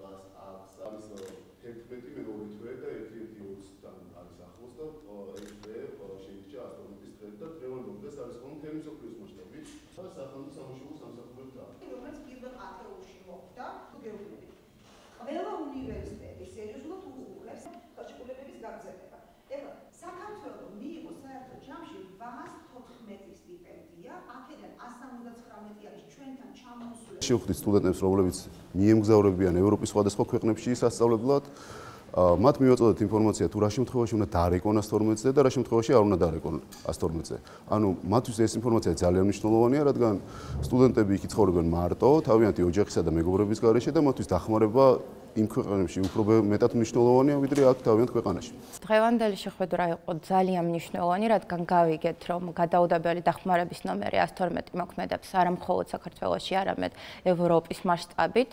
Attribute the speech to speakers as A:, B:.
A: 100 არის 11 მეგობრი თვე და 1.20-დან არის ახლოს და ეს თვე შეირჩა ასტრონომიკის დღედ და დღევანდელ დღეს არის ხოლმე თემის ოქროს მასშტაბით და სახელმწიფო სამუშაო სამსახურებს და
B: რომელიც პირველ ათეულში მოხდა გეოლოგიური ყველა უნივერსიტეტი სერიოზულად უყურებს ხელშეკრულებების გაგზელება. ეხლა საქართველოს მიიღო საერთო ჯამში 814 სტიპენდია, აქედან 179 არის ჩვენ
A: შევხვდით სტუდენტებს, რომლებიც მიემგზავრებიან ევროპის სხვადასხვა ქვეყნებში სასწავლებლად. მათ მივაწოდეთ ინფორმაცია თუ რა შემთხვევაში უნდა დაარეკონ 112-ზე და რა შემთხვევაში არ უნდა დაარეკონ 112-ზე. ანუ მათთვის ეს ინფორმაცია ძალიან მნიშვნელოვანია, რადგან სტუდენტები იქ ცხოვრობენ მარტო, თავიანთი ოჯახისა და მეგობრების გარეშე და მათთვის დახმარება იმ ქვეყნებში უფრო მეტად მნიშვნელოვანია ვიდრე აქ თავიანთ ქვეყანაში.
C: დღევანდელი შეხვედრა იყო ძალიან მნიშვნელოვანი, რადგან გავიგეთ, რომ გადაუდებელი დახმარების ნომერი 112 მოქმედებს არა მხოლოდ საქართველოში, არამედ ევროპის მასშტაბით